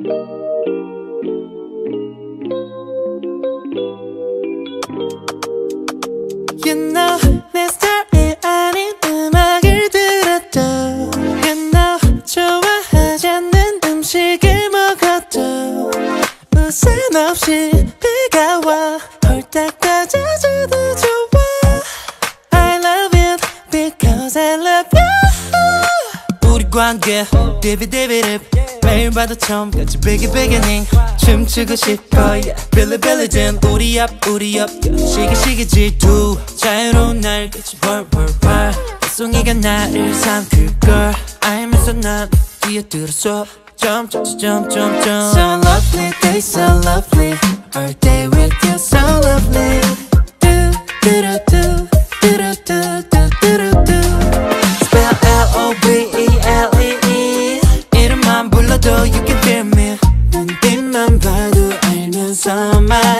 y 우 e a u 리 관계 디비디비립 매일 봐도 처음 같이 big beginning 춤추고 싶어요 Billy Billy Jim 우리 옆 우리 옆 시계 시계 질투 자유로운 날 같이 world world world 송이가 나를 삼킬 걸 알면서 난 뒤에 들었어 Jump jump jump jump jump So lovely day so lovely our day we g i 난 빛만 봐도 알면서말